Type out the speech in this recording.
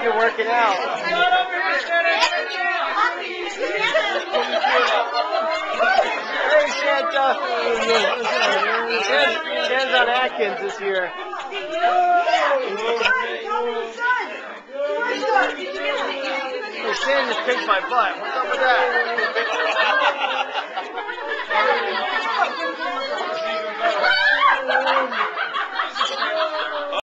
think you're working out. Hey, Santa. Hands, on Atkins this year. Hey, Santa just kicked my butt. What's up with that?